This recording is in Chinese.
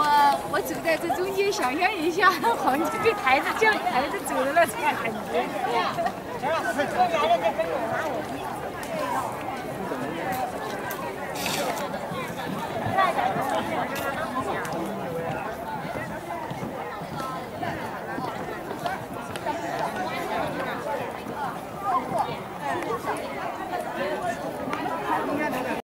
我我走在这中间想象一下 好，你被抬着叫抬着走的那种感觉。